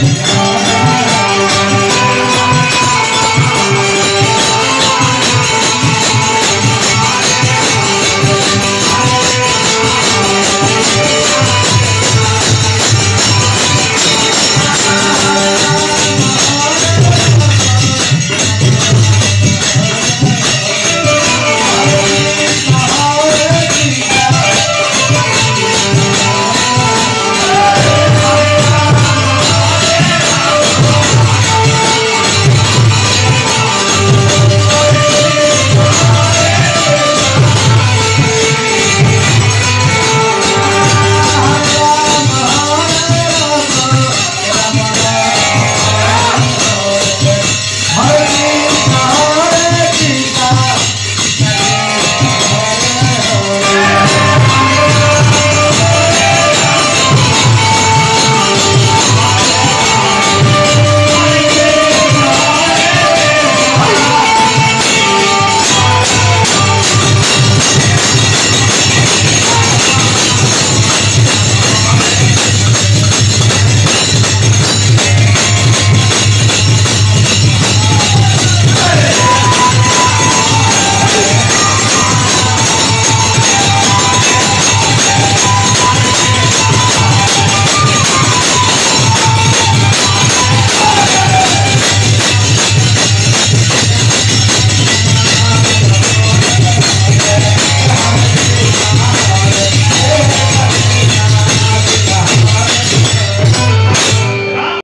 Música